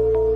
you